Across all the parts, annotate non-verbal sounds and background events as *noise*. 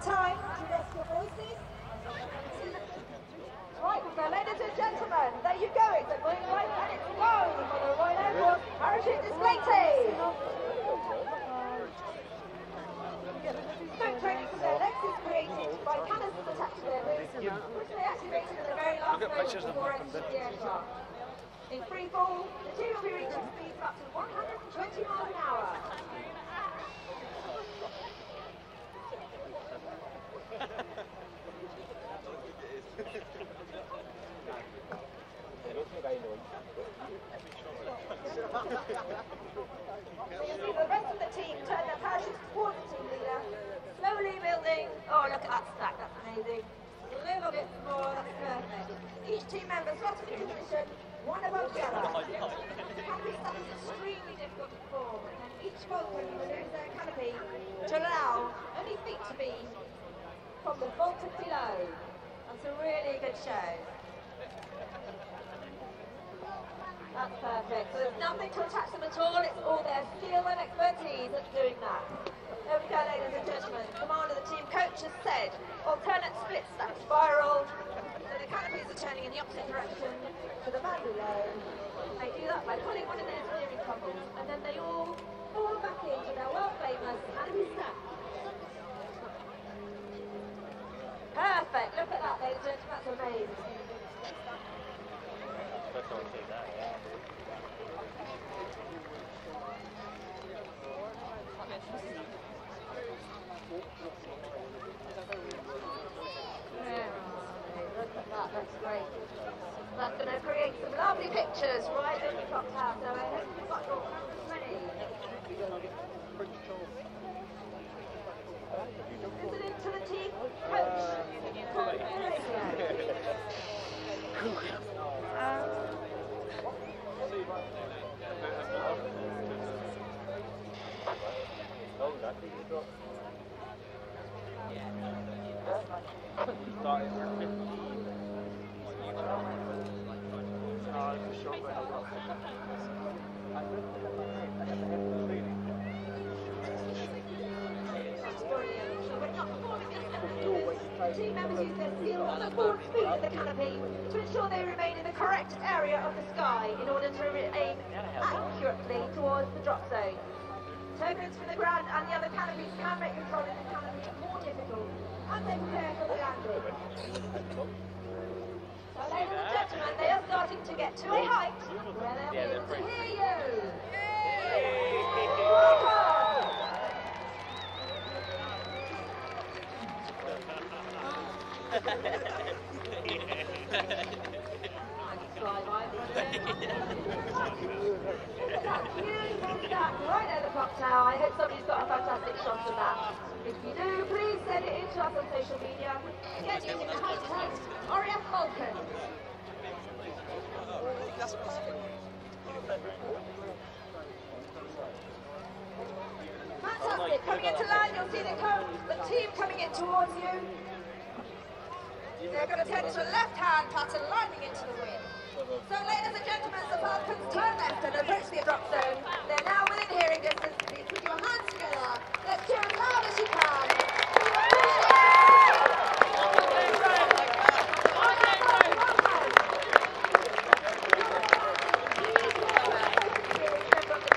Right, so ladies and gentlemen, there you go. It's a green light and it's go for the Royal Air Force Parachute Display Team. Smoke training from their legs is created by canisters attached to their wings, which they activated at the very last moment before entering the aircraft. In free fall, the team will be reaching speeds up to the rest of the team turn their parachutes towards the team leader, slowly building. Oh, look at that stack, that's amazing. A little bit more, that's perfect. Each team member slotted into position, one above the other. Canopy stuff is extremely difficult to perform, and each Falcon removes their canopy to allow only feet to be from the vaulted below. That's a really good show. That's perfect. So there's nothing to attach them at all. It's all their skill and expertise that's doing that. There we go, ladies and gentlemen. Commander of the team coach has said alternate split stack spiral. So the canopies are turning in the opposite direction to the man below. They do that by pulling one of their steering toggles, and then they all fall back into their world famous canopy stack. Perfect. Look at that, ladies and gentlemen. That's amazing. At that, that's great. That's going to create some lovely pictures right at the top tower. So I hope you've the team coach. on the radio. That's brilliant. So we're not performing this emphasis. Team members use their of the canopy to ensure they remain in the correct area of the sky in order to aim accurately towards the drop zone. Turbulence from the ground and the other canopies can make controlling the canopy more difficult as they prepare for the landing. So ladies and gentlemen, they are starting to get to a height where they'll be able to hear you. *laughs* Welcome. Fly *laughs* right at the clock. I hope somebody's got a fantastic shot of that. If you do, please send it in to us on social media. Get using the hashtag RAF Falcon. Fantastic. Coming into land, you'll see the team coming in towards you. They're going to turn into a left-hand pattern, lining into the wind. So, ladies and gentlemen, the Falcons turn left and approach the drop zone. They're now within hearing distance. Please put your hands together. Let's cheer as loud as you can.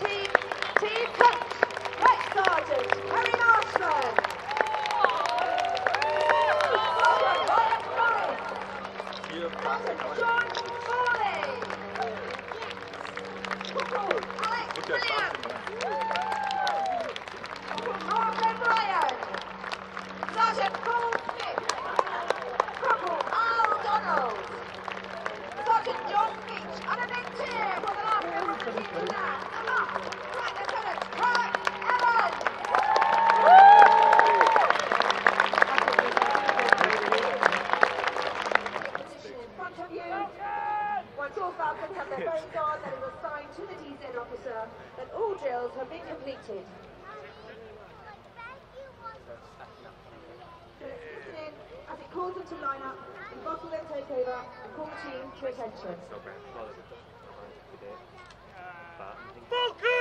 Team, team coach, Rex Sergeant, Harry Armstrong. Ryan Norris. Captain George Foley. Corporal Alex Williams. Corporal Mark O'Brien. Sergeant Paul Smith. Corporal Al Donald. Sergeant John Beach. And a big cheer for the last member of the team tonight. And up, Flight Lieutenant Clark Evans. position in front of you. Once all Falcons have their phones on, then it will sign to the DZ officer that all drills have been completed. So let's listen in as it calls them to line up, and Bottle then take over and call the team to attention. Falcons!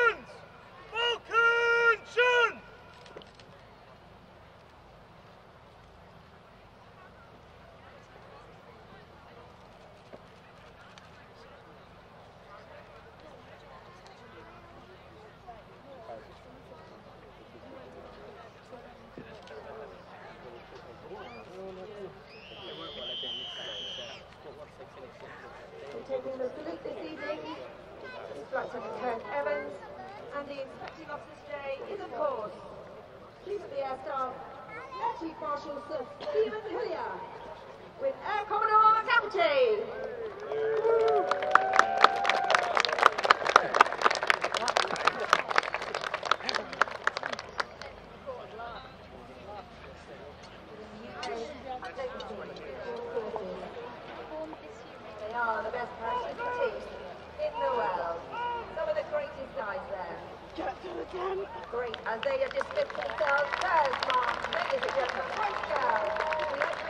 Instructor Lieutenant Evans, and the inspecting officer today is, of course, Chief of the Air Staff, Air Chief Marshal Sir Stephen Hillier, with Air Commodore Deputy. They are the best parachuting teams in the world great guys there. Captain again. Great. And they are just themselves. There's Mark. Ladies and gentlemen, French girls.